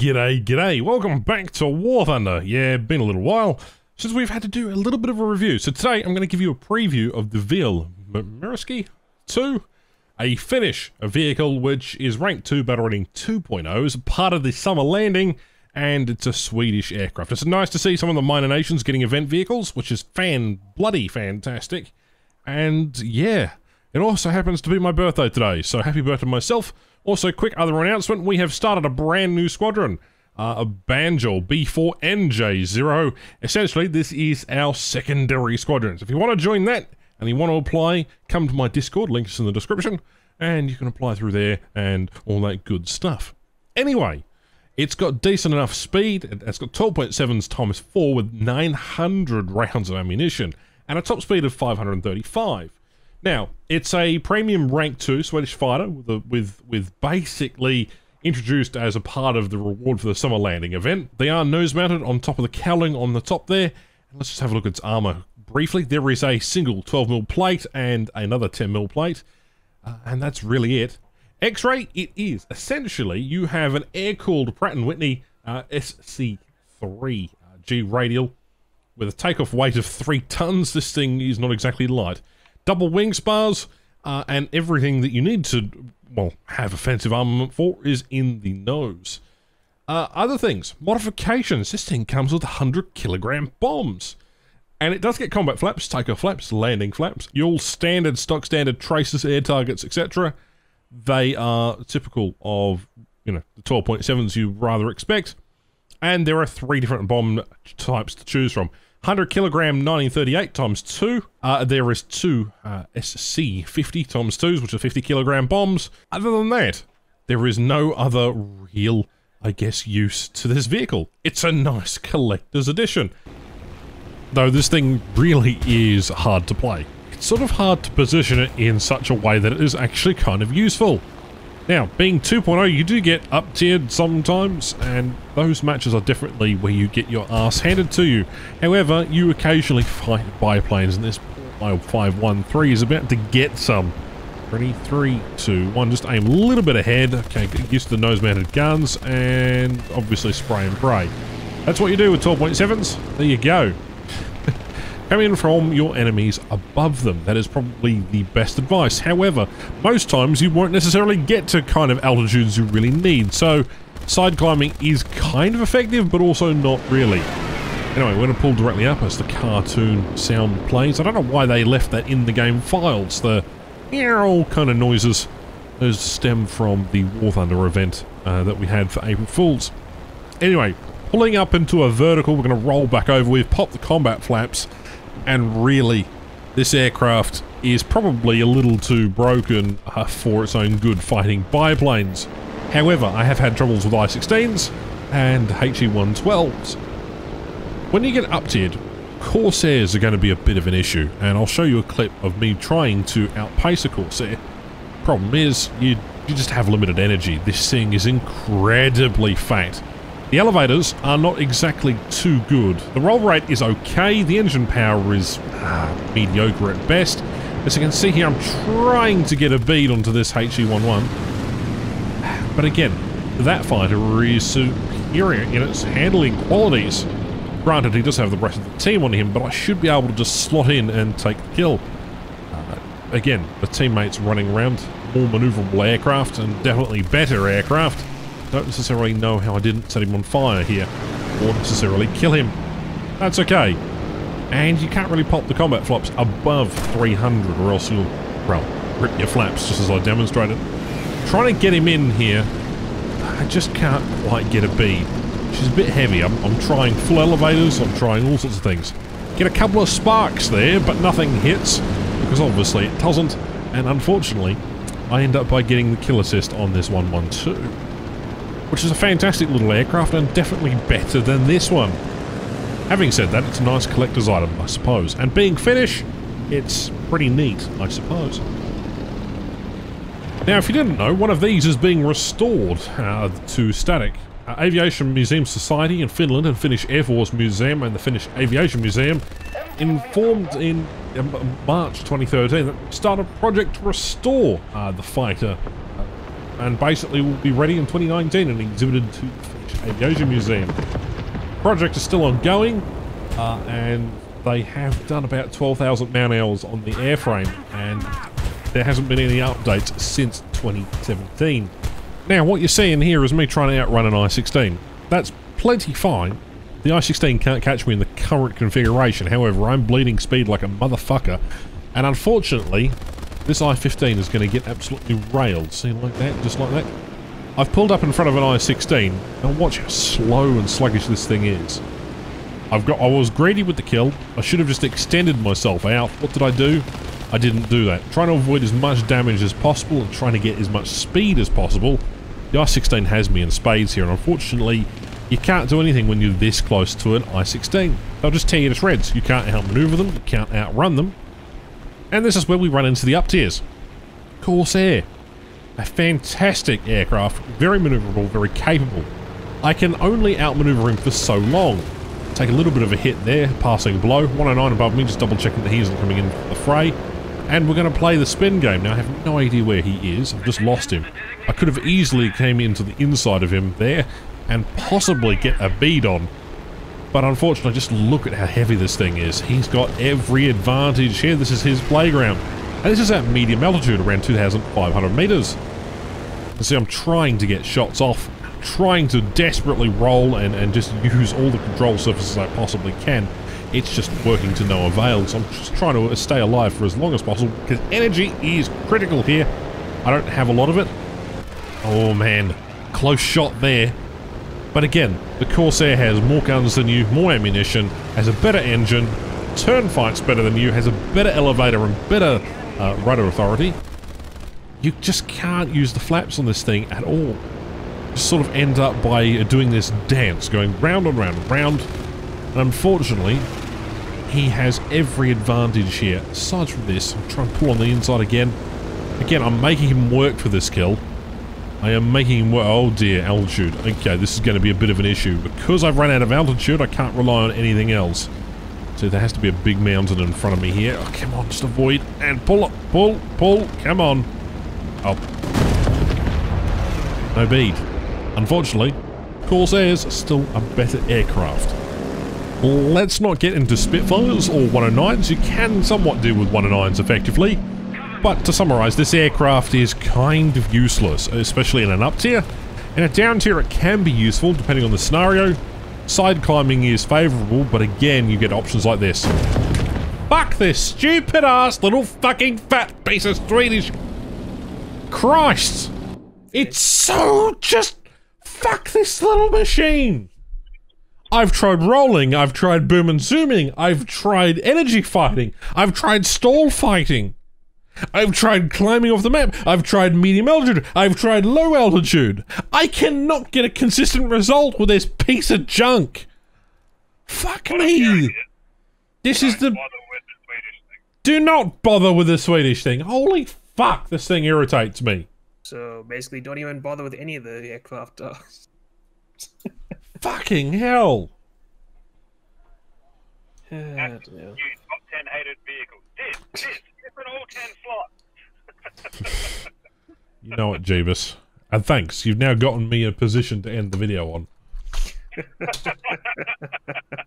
G'day, g'day. Welcome back to War Thunder. Yeah, been a little while since we've had to do a little bit of a review. So today I'm going to give you a preview of the Vil Myrsky 2, a Finnish a vehicle which is ranked 2 battle rating 2.0 as part of the summer landing and it's a Swedish aircraft. It's nice to see some of the minor nations getting event vehicles, which is fan bloody fantastic. And yeah, it also happens to be my birthday today, so happy birthday to myself. Also, quick other announcement, we have started a brand new squadron. Uh, a Banjul B4NJ0. Essentially, this is our secondary squadron. So if you want to join that and you want to apply, come to my Discord, link is in the description, and you can apply through there and all that good stuff. Anyway, it's got decent enough speed. It's got 12.7s times 4 with 900 rounds of ammunition and a top speed of 535. Now, it's a premium rank 2 Swedish fighter with, a, with, with basically introduced as a part of the reward for the summer landing event. They are nose mounted on top of the cowling on the top there. And let's just have a look at its armor briefly. There is a single 12mm plate and another 10mm plate. Uh, and that's really it. X-ray, it is. Essentially, you have an air-cooled Pratt & Whitney uh, SC3 uh, radial with a takeoff weight of 3 tons. This thing is not exactly light double wing spars, uh, and everything that you need to, well, have offensive armament for is in the nose. Uh, other things, modifications. This thing comes with 100 kilogram bombs. And it does get combat flaps, takeoff flaps, landing flaps, your standard, stock standard traces, air targets, etc. They are typical of, you know, the 12.7s you rather expect. And there are three different bomb types to choose from. 100 kilogram 1938 times 2. Uh, there is two uh, SC 50 times 2s, which are 50 kilogram bombs. Other than that, there is no other real, I guess, use to this vehicle. It's a nice collector's edition. Though this thing really is hard to play. It's sort of hard to position it in such a way that it is actually kind of useful. Now, being 2.0, you do get up tiered sometimes, and those matches are definitely where you get your ass handed to you. However, you occasionally fight biplanes, and this 513 is about to get some. Ready? Three, two, one. Just aim a little bit ahead. Okay, get used to the nose-mounted guns, and obviously spray and pray. That's what you do with 12.7s. There you go. Come in from your enemies above them. That is probably the best advice. However, most times you won't necessarily get to kind of altitudes you really need, so side climbing is kind of effective, but also not really. Anyway, we're going to pull directly up as the cartoon sound plays. I don't know why they left that in the game files. The meow kind of noises. Those stem from the War Thunder event uh, that we had for April Fools. Anyway, pulling up into a vertical, we're going to roll back over. We've popped the combat flaps and really, this aircraft is probably a little too broken uh, for its own good fighting biplanes. However, I have had troubles with I-16s and HE-112s. When you get up tiered, Corsairs are going to be a bit of an issue, and I'll show you a clip of me trying to outpace a Corsair. Problem is, you, you just have limited energy. This thing is incredibly fat the elevators are not exactly too good. The roll rate is okay, the engine power is uh, mediocre at best. As you can see here, I'm trying to get a bead onto this HE-11. But again, that fighter is superior in its handling qualities. Granted, he does have the rest of the team on him, but I should be able to just slot in and take the kill. Uh, again, the teammates running around, more maneuverable aircraft, and definitely better aircraft. Don't necessarily know how I didn't set him on fire here, or necessarily kill him. That's okay. And you can't really pop the combat flaps above 300 or else you'll, well, rip your flaps just as I demonstrated. Trying to get him in here, I just can't quite get a bead. She's a bit heavy. I'm, I'm trying full elevators, I'm trying all sorts of things. Get a couple of sparks there, but nothing hits, because obviously it doesn't. And unfortunately, I end up by getting the kill assist on this 112 which is a fantastic little aircraft and definitely better than this one. Having said that, it's a nice collector's item, I suppose, and being Finnish, it's pretty neat, I suppose. Now, if you didn't know, one of these is being restored uh, to static. Uh, Aviation Museum Society in Finland and Finnish Air Force Museum and the Finnish Aviation Museum informed in uh, March 2013 that started a project to restore uh, the fighter and basically will be ready in 2019 and exhibited to the Aviation Museum. Project is still ongoing, uh, and they have done about 12,000 man hours on the airframe, and there hasn't been any updates since 2017. Now, what you're seeing here is me trying to outrun an I-16. That's plenty fine. The I-16 can't catch me in the current configuration, however, I'm bleeding speed like a motherfucker, and unfortunately, this I-15 is going to get absolutely railed. See, like that, just like that. I've pulled up in front of an I-16, and watch how slow and sluggish this thing is. I've got. I was greedy with the kill. I should have just extended myself out. What did I do? I didn't do that. Trying to avoid as much damage as possible and trying to get as much speed as possible. The I-16 has me in spades here, and unfortunately, you can't do anything when you're this close to an I-16. They'll just tear you to shreds. You can't outmaneuver them, you can't outrun them. And this is where we run into the up tiers. Corsair. A fantastic aircraft, very maneuverable, very capable. I can only outmaneuver him for so long. Take a little bit of a hit there, passing below. 109 above me, just double checking that he isn't coming in the fray. And we're going to play the spin game. Now, I have no idea where he is. I've just lost him. I could have easily came into the inside of him there and possibly get a bead on. But unfortunately, just look at how heavy this thing is. He's got every advantage here. This is his playground. And this is at medium altitude, around 2,500 meters. You see, I'm trying to get shots off trying to desperately roll and, and just use all the control surfaces I possibly can. It's just working to no avail, so I'm just trying to stay alive for as long as possible, because energy is critical here. I don't have a lot of it. Oh man, close shot there. But again, the Corsair has more guns than you, more ammunition, has a better engine, turn fights better than you, has a better elevator and better uh, rudder authority. You just can't use the flaps on this thing at all sort of end up by doing this dance, going round and round and round. And unfortunately, he has every advantage here. Aside from this, I'm trying to pull on the inside again. Again, I'm making him work for this kill. I am making. Oh dear, altitude. Okay, this is going to be a bit of an issue. Because I've run out of altitude, I can't rely on anything else. So there has to be a big mountain in front of me here. Oh, come on, just avoid. And pull up, pull, pull. Come on. Oh. No bead. Unfortunately, Corsair's still a better aircraft. Let's not get into Spitfires or 109s, you can somewhat deal with 109s effectively, but to summarise, this aircraft is kind of useless, especially in an up tier. In a down tier it can be useful depending on the scenario. Side climbing is favourable, but again you get options like this. Fuck this stupid ass little fucking fat piece of Swedish... Christ! It's so just Fuck this little machine! I've tried rolling, I've tried boom and zooming, I've tried energy fighting, I've tried stall fighting. I've tried climbing off the map. I've tried medium altitude. I've tried low altitude. I cannot get a consistent result with this piece of junk. Fuck me. This is the. Do not bother with the Swedish thing. Holy fuck, this thing irritates me. So basically, don't even bother with any of the aircraft. Fucking hell! Oh, top 10 hated vehicle. This, this, all 10 slots. you know what, Jeebus. And thanks, you've now gotten me a position to end the video on.